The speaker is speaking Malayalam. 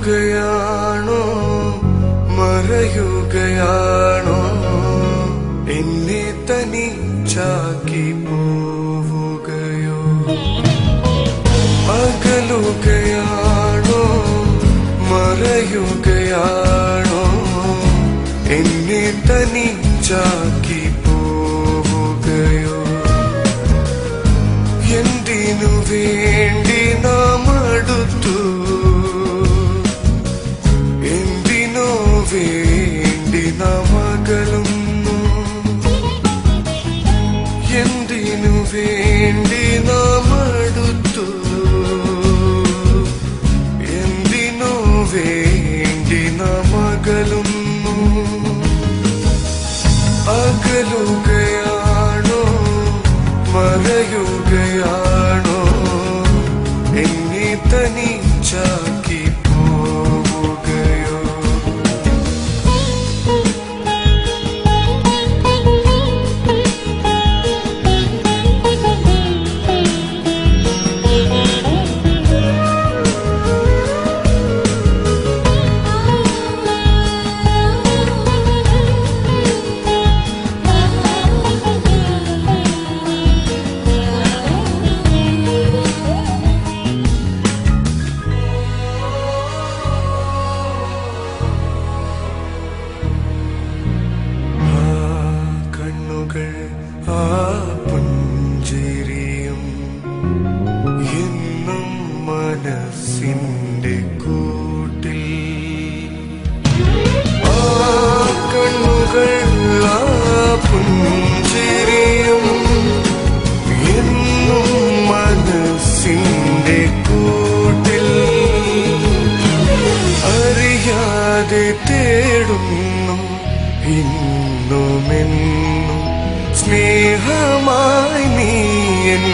അകലുകയാണോ മറയുകയാണോ? എന്നെ തനിച്ചാക്കി പോവുകയോ? അകലുകയാണോ? മറയുകയാണോ? എന്നെ തനിച്ചാക്കി പോവുകയോ? എന്തിനു വേണ്ടി വേണ്ടി നാം അടുത്തു. എന്തിനോ വേണ്ടി നാം അകലുന്നു? അകലുകയാണോ? മറയുകയാണോ? എന്നെ തനിച്ചാക്കി പുഞ്ചിരിയും എന്നും മനസ്സിന്റെ കൂട്ടിൽ അറിയാതെ തേടുന്നു ഇന്നുമെന്നും സ്നേഹമായി നീയൻ